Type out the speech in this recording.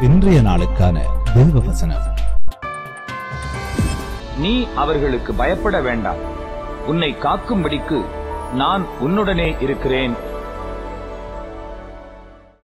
இன்றைய நாளுக்கான தெய்வ வசனம். நீ அவர்களுக்கு பயப்பட வேண்டாம். உன்னை காக்கும்படிக்கு நான் உன்னுடனே இருக்கிறேன்.